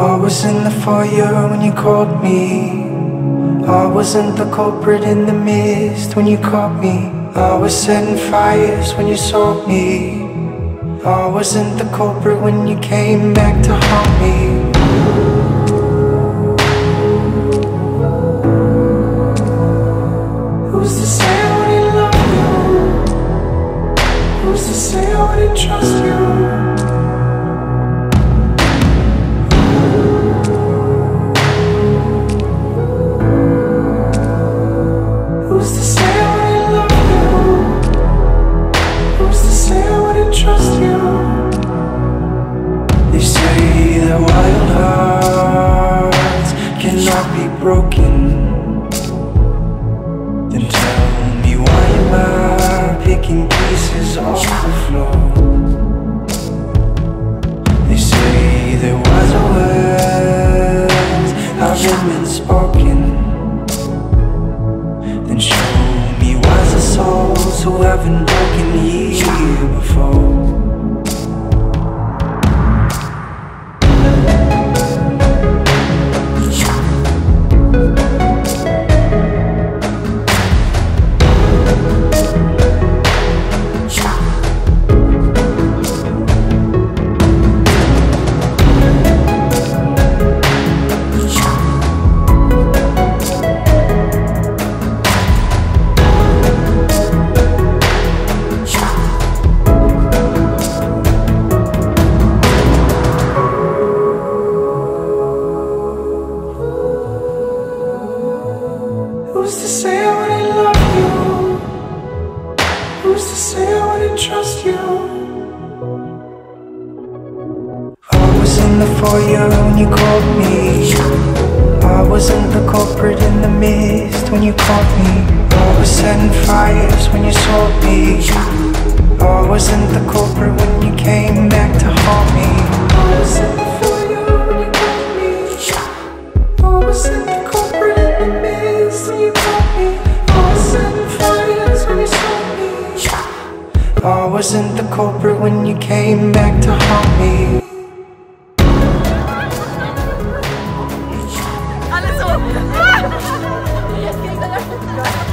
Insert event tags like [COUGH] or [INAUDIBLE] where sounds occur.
I was in the fire when you called me. I wasn't the culprit in the mist when you caught me. I was setting fires when you saw me. I wasn't the culprit when you came back to haunt me. Who's to say I wouldn't love you? Who's to say I wouldn't trust you? That wild hearts cannot be broken. Then tell me why am I picking pieces off the floor? They say there was a words haven't been spoken. Then show me wiser souls who haven't broken here before. Who's to say I wouldn't love you? Who's to say I wouldn't trust you? I was in the fire when you called me. I wasn't the culprit in the mist when you caught me. I was setting fires when you saw me. I wasn't the culprit when you came I wasn't the culprit when you came back to haunt me. [LAUGHS] [LAUGHS]